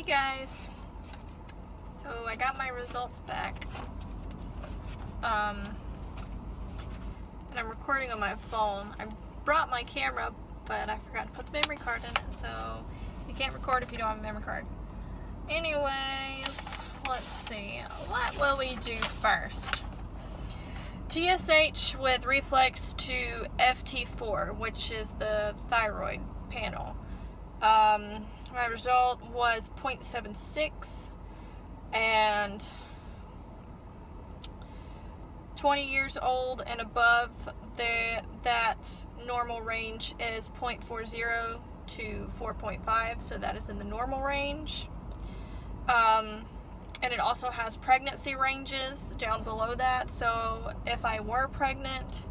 Hey guys. So I got my results back. Um, and I'm recording on my phone. I brought my camera, but I forgot to put the memory card in it, so you can't record if you don't have a memory card. Anyways, let's see. What will we do first? TSH with reflex to FT4, which is the thyroid panel. Um, my result was 0.76 and 20 years old and above the, that normal range is 0.40 to 4.5 so that is in the normal range. Um, and it also has pregnancy ranges down below that so if I were pregnant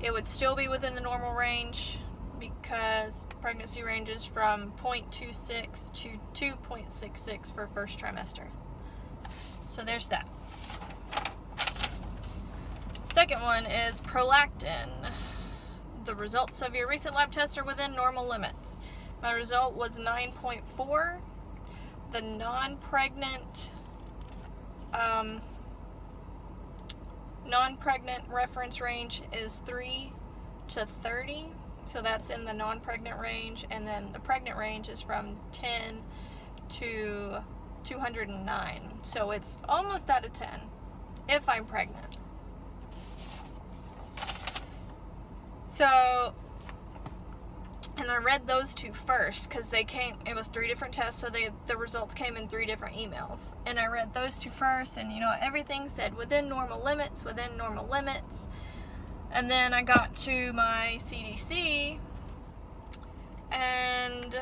it would still be within the normal range because pregnancy ranges from 0.26 to 2.66 for first trimester. So there's that. Second one is prolactin. The results of your recent lab tests are within normal limits. My result was 9.4. The non-pregnant um, non-pregnant reference range is 3 to 30 so that's in the non-pregnant range and then the pregnant range is from 10 to 209 so it's almost out of 10 if I'm pregnant. So and I read those two first because they came it was three different tests so they the results came in three different emails. And I read those two first and you know everything said within normal limits within normal limits and then I got to my CBC and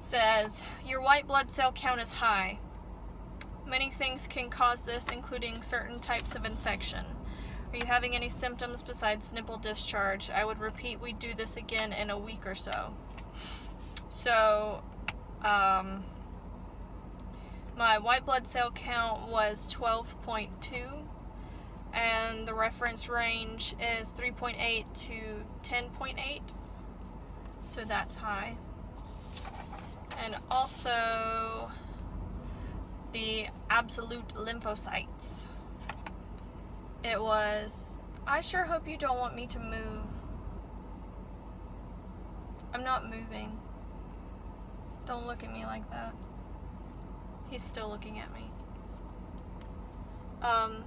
says your white blood cell count is high. Many things can cause this, including certain types of infection. Are you having any symptoms besides nipple discharge? I would repeat we do this again in a week or so. So, um, my white blood cell count was 12.2 and the reference range is 3.8 to 10.8 so that's high. And also the absolute lymphocytes. It was I sure hope you don't want me to move. I'm not moving. Don't look at me like that. He's still looking at me. Um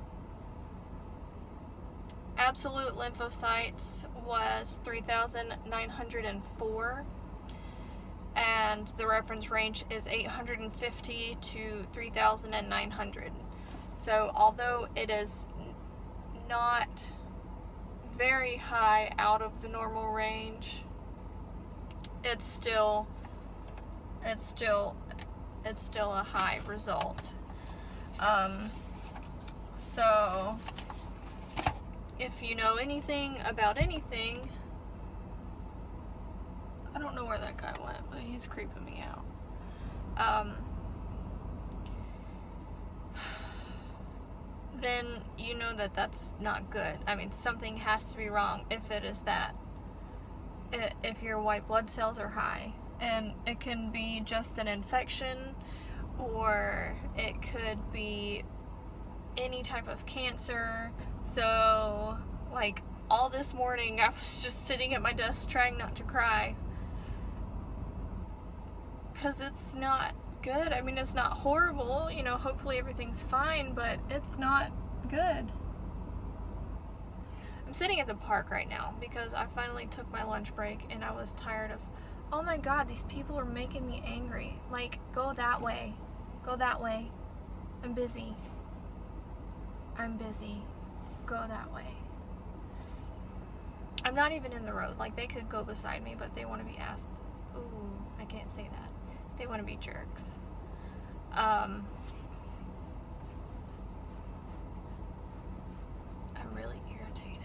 absolute lymphocytes was 3,904 and the reference range is 850 to 3,900. So although it is not very high out of the normal range, it's still it's still it's still a high result. Um, so if you know anything about anything, I don't know where that guy went, but he's creeping me out. Um, then you know that that's not good. I mean, something has to be wrong if it is that. If your white blood cells are high. And it can be just an infection, or it could be any type of cancer. So, like, all this morning I was just sitting at my desk trying not to cry. Because it's not good. I mean, it's not horrible. You know, hopefully everything's fine, but it's not good. I'm sitting at the park right now because I finally took my lunch break and I was tired of, oh my god, these people are making me angry. Like, go that way. Go that way. I'm busy. I'm busy. Go that way. I'm not even in the road. Like, they could go beside me, but they want to be asked. Ooh, I can't say that. They want to be jerks. Um, I'm really irritated.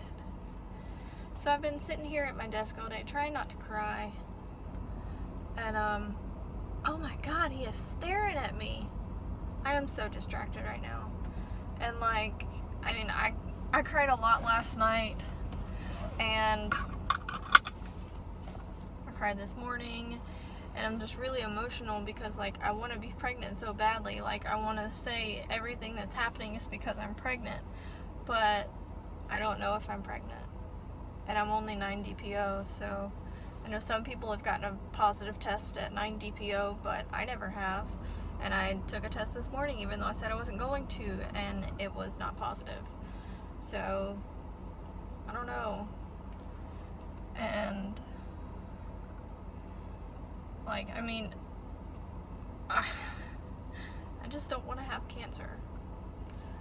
So I've been sitting here at my desk all day trying not to cry. And, um, oh my god, he is staring at me. I am so distracted right now and like I mean I I cried a lot last night and I cried this morning and I'm just really emotional because like I want to be pregnant so badly. Like I want to say everything that's happening is because I'm pregnant, but I don't know if I'm pregnant, and I'm only 9 DPO, so I know some people have gotten a positive test at 9 DPO, but I never have. And I took a test this morning even though I said I wasn't going to, and it was not positive. So, I don't know. And, like, I mean, I, I just don't want to have cancer.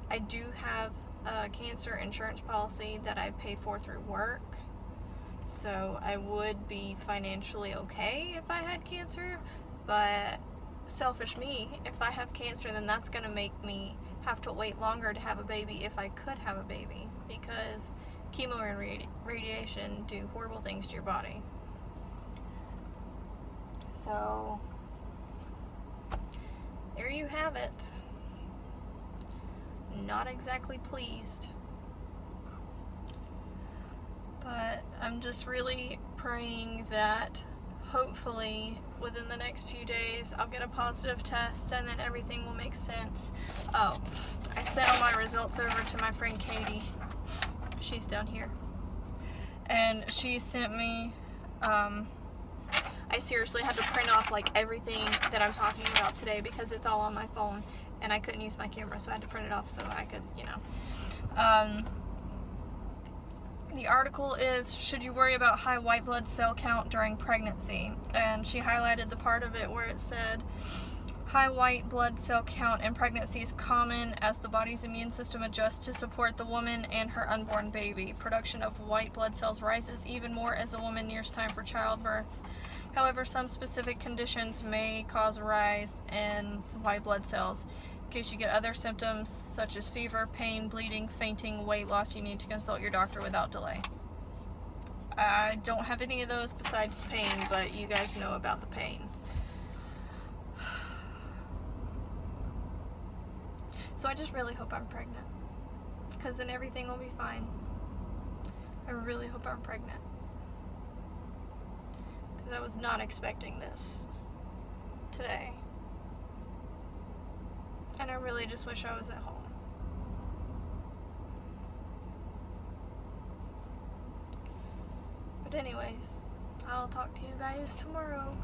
I do have a cancer insurance policy that I pay for through work so I would be financially okay if I had cancer, but selfish me, if I have cancer, then that's going to make me have to wait longer to have a baby if I could have a baby because chemo and radi radiation do horrible things to your body. So, there you have it. Not exactly pleased. But I'm just really praying that hopefully within the next few days I'll get a positive test and then everything will make sense. Oh, I sent all my results over to my friend Katie. She's down here. And she sent me, um, I seriously had to print off like everything that I'm talking about today because it's all on my phone and I couldn't use my camera so I had to print it off so I could, you know. Um, the article is Should You Worry About High White Blood Cell Count During Pregnancy? And she highlighted the part of it where it said, High white blood cell count in pregnancy is common as the body's immune system adjusts to support the woman and her unborn baby. Production of white blood cells rises even more as a woman nears time for childbirth. However, some specific conditions may cause a rise in white blood cells. In case you get other symptoms such as fever, pain, bleeding, fainting, weight loss, you need to consult your doctor without delay. I don't have any of those besides pain, but you guys know about the pain. So I just really hope I'm pregnant. Because then everything will be fine. I really hope I'm pregnant. Because I was not expecting this today. Really just wish I was at home. But anyways, I'll talk to you guys tomorrow.